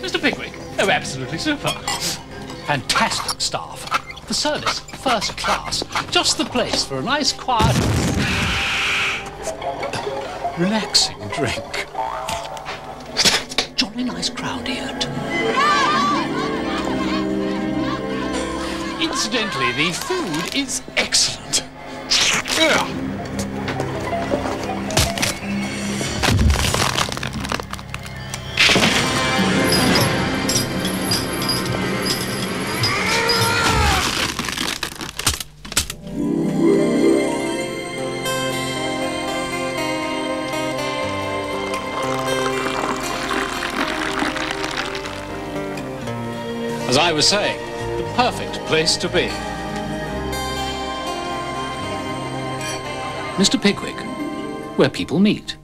Mr. Pickwick. Oh, absolutely super. Fantastic staff. The service, first class. Just the place for a nice, quiet, relaxing drink. Jolly nice crowd here, too. Incidentally, the food is excellent. As I was saying, the perfect place to be. Mr. Pickwick, where people meet.